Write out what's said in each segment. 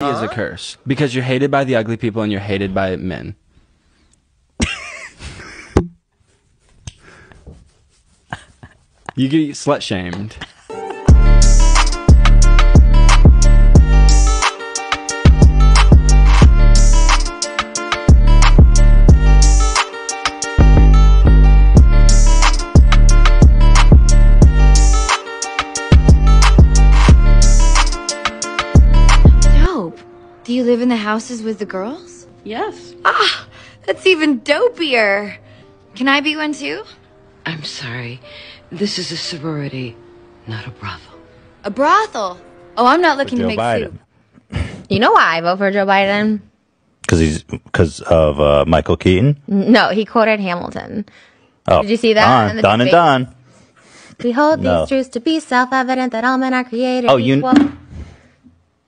is a curse because you're hated by the ugly people and you're hated by men. you get slut shamed. Do you live in the houses with the girls? Yes. Ah, that's even dopier. Can I be one too? I'm sorry. This is a sorority, not a brothel. A brothel. Oh, I'm not looking to make Biden. soup. You know why I vote for Joe Biden? Because he's because of uh, Michael Keaton. No, he quoted Hamilton. Oh, Did you see that Done, in the done and debate? done. We hold No. these truths to be self-evident that all men are created Oh, you- equal.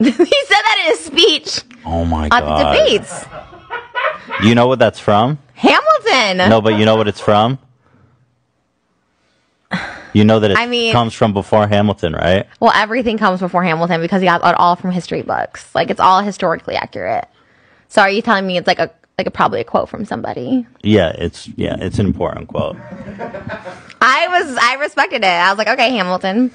he said that in his speech Oh my god! at the debates. You know what that's from? Hamilton. No, but you know what it's from? You know that it I mean- comes from before Hamilton, right? Well, everything comes before Hamilton because he got it all from history books. Like it's all historically accurate. So are you telling me it's like a like a probably a quote from somebody? Yeah, it's yeah, it's an important quote. I was I respected it. I was like, okay, Hamilton.